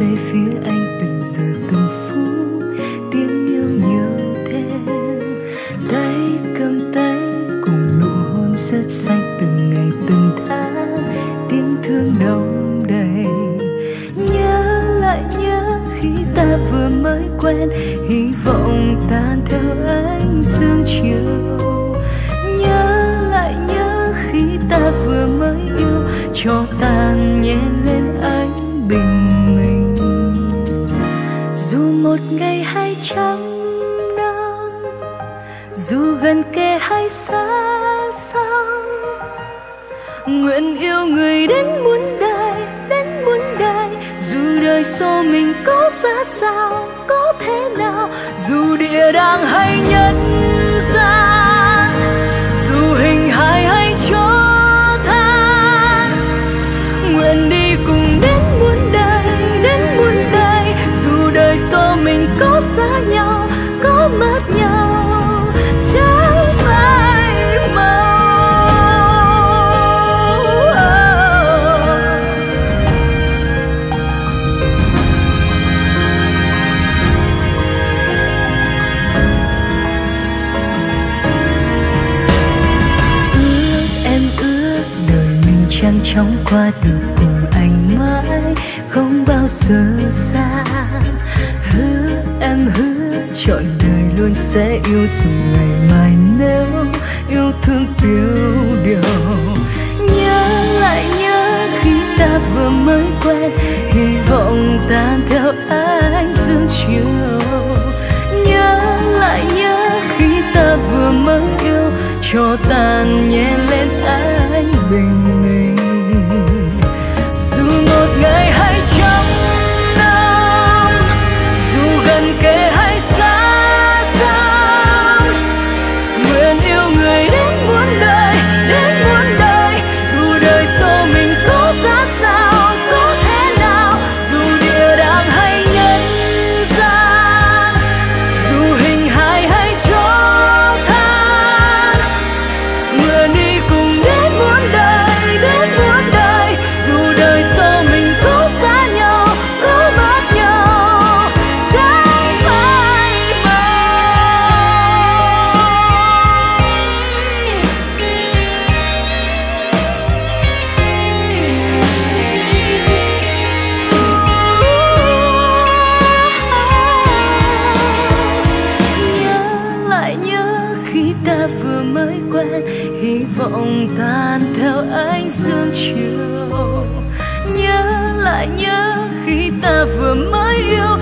về phía anh từng giờ từng phút. Tiếng yêu nhiều thêm, tay cầm tay cùng nụ hôn rất xanh từng ngày từng tháng. Tiếng thương đông đầy, nhớ lại nhớ khi ta vừa mới quen. Hy vọng tan theo ánh dương chiều. Nhớ lại nhớ khi ta vừa mới yêu, cho tan ngày hai trăm năm, dù gần kề hay xa xăm nguyện yêu người đến muôn đời, đến muôn đời. Dù đời số mình có xa sao, có thế nào, dù địa đang hay nhân gian. mình có xa nhau, có mất nhau, chẳng phải màu ước em ước đời mình chẳng chóng qua được cùng anh mãi, không bao giờ xa trọn đời luôn sẽ yêu dù ngày mai nếu yêu thương tiêu điều. Nhớ lại nhớ khi ta vừa mới quen, hy vọng tan theo ánh dương chiều. Nhớ lại nhớ khi ta vừa mới yêu, cho tàn nhẹ lên ánh mới quen. Hy vọng tan theo ánh dương chiều. Nhớ lại nhớ khi ta vừa mới yêu.